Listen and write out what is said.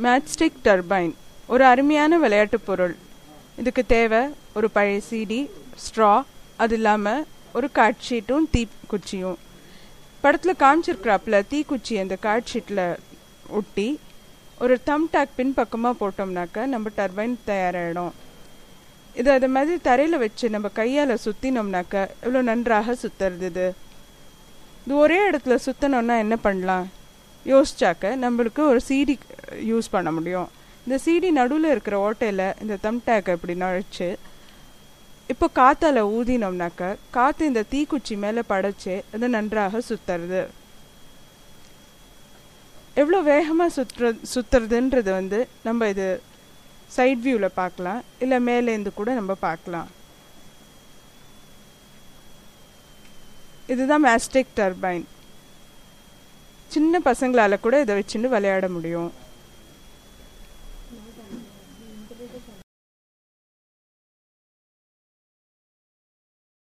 Matchstick turbine ஒரு அருமையான விளையாட்டுப் பொருள். இதுக்கு தேவை ஒரு பழைய சிடி ஸ்ட்ரா அது இல்லாமல் ஒரு கார்ட்ஷீட்டும் தீ குச்சியும். படத்தில் காமிச்சிருக்கிறாப்புல தீக்குச்சி அந்த கார்ட்ஷீட்டில் ஒட்டி ஒரு தம் டாக் பின் பக்கமாக போட்டோம்னாக்க நம்ம டர்பைன் தயாராகிடும் இது அது மாதிரி தரையில் வச்சு நம்ம கையால் சுற்றினோம்னாக்க எவ்வளோ நன்றாக சுற்றுறது இது. இது ஒரே இடத்துல சுற்றணுன்னா என்ன பண்ணலாம்? யோசிச்சாக்க நம்மளுக்கு ஒரு சீடி யூஸ் பண்ண முடியும். இந்த சிடி நடுவில் இருக்கிற ஓட்டையில் இந்த தம் டேக்கை இப்படி நழைச்சு இப்போ காற்றால் ஊதினோம்னாக்க காற்று இந்த தீக்குச்சி மேலே படைச்சு அது நன்றாக சுற்றுறது எவ்வளோ வேகமாக சுற்று சுற்றுறதுன்றது வந்து நம்ம இது சைட் வியூவில் பார்க்கலாம். இல்லை மேலேருந்து கூட நம்ம பார்க்கலாம். இதுதான் மேஸ்டிக் டர்பைன் சின்ன பசங்களால் கூட இதை வச்சுட்டு விளையாட முடியும். 没感觉，你们这边都感。